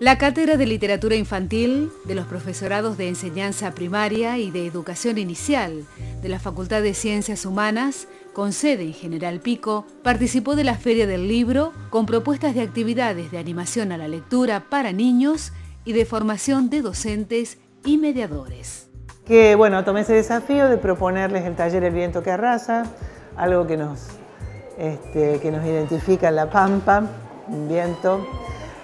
La Cátedra de Literatura Infantil de los profesorados de enseñanza primaria y de educación inicial de la Facultad de Ciencias Humanas, con sede en General Pico, participó de la Feria del Libro con propuestas de actividades de animación a la lectura para niños y de formación de docentes y mediadores. Que bueno, tomé ese desafío de proponerles el taller El viento que arrasa, algo que nos, este, que nos identifica en la pampa, un viento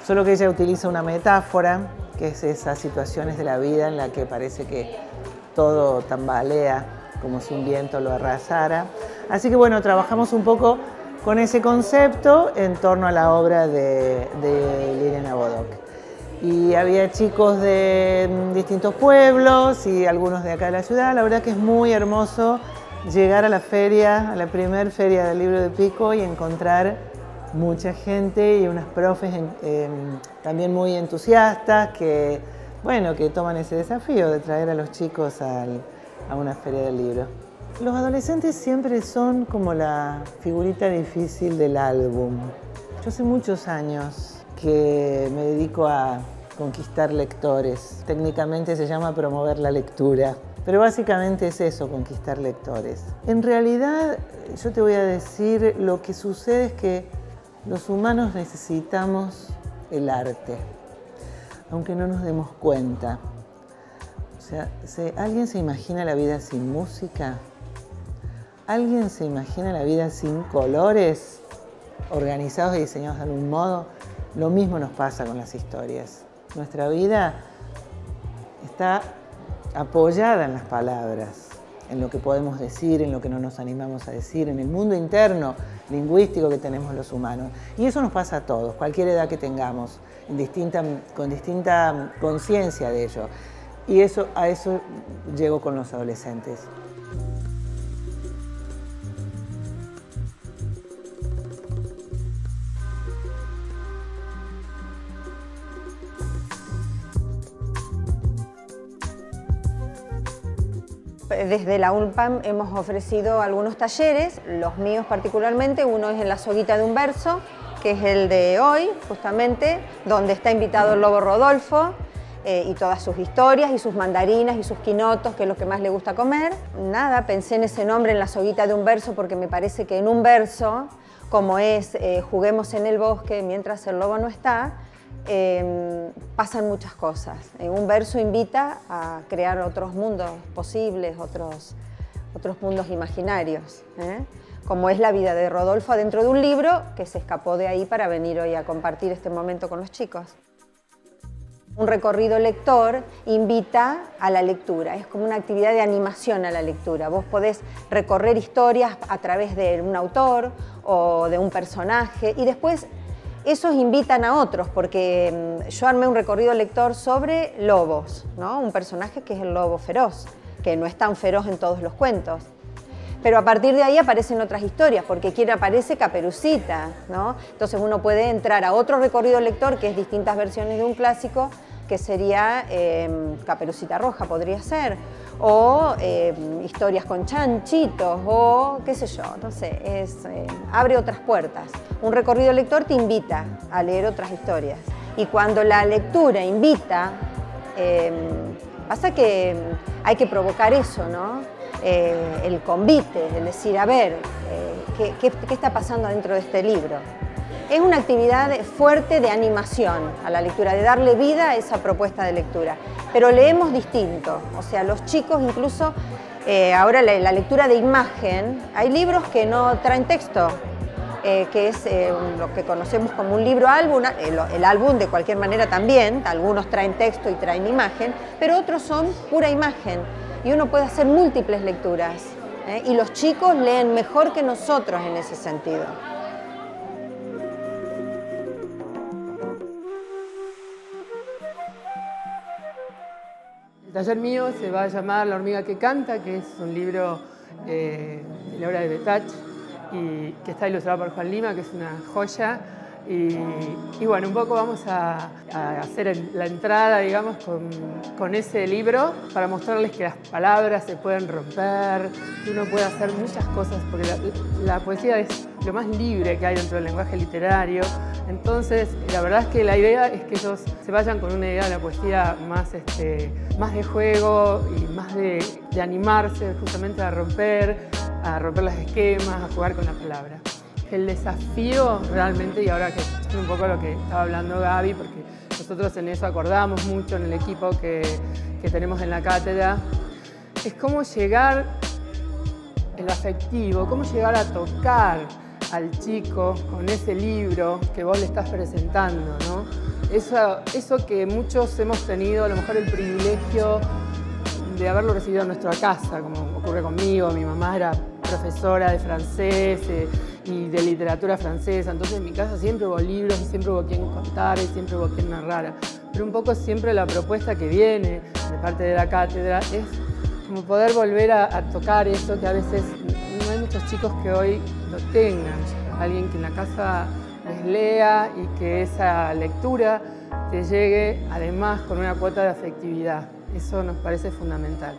Solo que ella utiliza una metáfora, que es esas situaciones de la vida en la que parece que todo tambalea como si un viento lo arrasara. Así que bueno, trabajamos un poco con ese concepto en torno a la obra de, de Liliana Bodoc. Y había chicos de distintos pueblos y algunos de acá de la ciudad. La verdad que es muy hermoso llegar a la feria, a la primer feria del libro de Pico y encontrar mucha gente y unas profes también muy entusiastas que, bueno, que toman ese desafío de traer a los chicos a una feria del libro. Los adolescentes siempre son como la figurita difícil del álbum. Yo hace muchos años que me dedico a conquistar lectores. Técnicamente se llama promover la lectura. Pero básicamente es eso, conquistar lectores. En realidad, yo te voy a decir, lo que sucede es que los humanos necesitamos el arte, aunque no nos demos cuenta. O sea, ¿alguien se imagina la vida sin música? ¿Alguien se imagina la vida sin colores organizados y diseñados de algún modo? Lo mismo nos pasa con las historias. Nuestra vida está apoyada en las palabras, en lo que podemos decir, en lo que no nos animamos a decir, en el mundo interno lingüístico que tenemos los humanos. Y eso nos pasa a todos, cualquier edad que tengamos, con distinta conciencia de ello. Y eso, a eso llego con los adolescentes. Desde la UNPAM hemos ofrecido algunos talleres, los míos particularmente, uno es en la soguita de un verso, que es el de hoy, justamente, donde está invitado el lobo Rodolfo, eh, y todas sus historias y sus mandarinas y sus quinotos, que es lo que más le gusta comer. Nada, pensé en ese nombre en la soguita de un verso porque me parece que en un verso, como es eh, Juguemos en el bosque mientras el lobo no está, Em, pasan muchas cosas. un verso invita a crear otros mundos posibles, otros, otros mundos imaginarios, ¿eh? como es la vida de Rodolfo dentro de un libro que se escapó de ahí para venir hoy a compartir este momento con los chicos. Un recorrido lector invita a la lectura, es como una actividad de animación a la lectura. Vos podés recorrer historias a través de un autor o de un personaje y después esos invitan a otros, porque mm, yo armé un recorrido lector sobre lobos, ¿no? un personaje que es el lobo feroz, que no es tan feroz en todos los cuentos. Pero a partir de ahí aparecen otras historias, porque quien aparece Caperucita, ¿no? Entonces uno puede entrar a otro recorrido lector, que es distintas versiones de un clásico, que sería em, Caperucita Roja, podría ser, o em, historias con chanchitos, o qué sé yo, no sé, es, em, abre otras puertas. Un recorrido lector te invita a leer otras historias. Y cuando la lectura invita, pasa que hay que provocar eso, ¿no? Eh, el convite, el decir, a ver, eh, ¿qué, qué está pasando dentro de este libro? Es una actividad fuerte de animación a la lectura, de darle vida a esa propuesta de lectura. Pero leemos distinto, o sea, los chicos incluso, eh, ahora la, lectura de imagen, hay libros que no traen texto, eh, que es eh, lo que conocemos como un libro álbum, el, álbum de cualquier manera también, algunos traen texto y traen imagen, pero otros son pura imagen y uno puede hacer múltiples lecturas. Y los chicos leen mejor que nosotros en ese sentido. Taller mío se va a llamar La hormiga que canta, que es un libro eh, de la obra de Betach y que está ilustrado por Juan Lima, que es una joya. Y, bueno, un poco vamos a, hacer la entrada, digamos, con, ese libro para mostrarles que las palabras se pueden romper, que uno puede hacer muchas cosas, porque la, poesía es lo más libre que hay dentro del lenguaje literario. Entonces, la verdad es que la idea es que ellos se vayan con una idea de la poesía más, este, más de juego y más de, animarse justamente a romper, a romper los esquemas, a jugar con la palabra. El desafío realmente, y ahora que es un poco lo que estaba hablando Gaby, porque nosotros en eso acordamos mucho en el equipo que, que tenemos en la cátedra, es cómo llegar el afectivo, cómo llegar a tocar al chico con ese libro que vos le estás presentando, ¿no? Eso, eso que muchos hemos tenido, a lo mejor el privilegio de haberlo recibido en nuestra casa, como ocurre conmigo, mi mamá era profesora de francés eh, y de literatura francesa, entonces en mi casa siempre hubo libros y siempre hubo quien contar y siempre hubo quien narrara, pero un poco siempre la propuesta que viene de parte de la cátedra es como poder volver a, tocar eso que a veces muchos chicos que hoy lo tengan. Alguien que en la casa les lea y que esa lectura te llegue además con una cuota de afectividad. Eso nos parece fundamental.